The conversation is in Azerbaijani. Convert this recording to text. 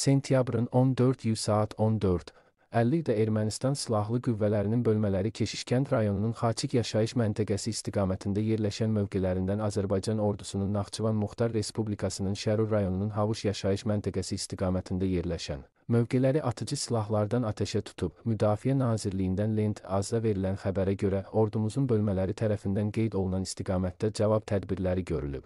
Sentyabrın 14-yü saat 14. 50-də Ermənistan Silahlı Qüvvələrinin bölmələri Keşişkənd rayonunun Xaçik yaşayış məntəqəsi istiqamətində yerləşən mövqelərindən Azərbaycan ordusunun Naxçıvan Muxtar Respublikasının Şərur rayonunun Havuş yaşayış məntəqəsi istiqamətində yerləşən mövqeləri atıcı silahlardan atəşə tutub. Müdafiə Nazirliyindən Lent Azza verilən xəbərə görə ordumuzun bölmələri tərəfindən qeyd olunan istiqamətdə cavab tədbirləri görülüb.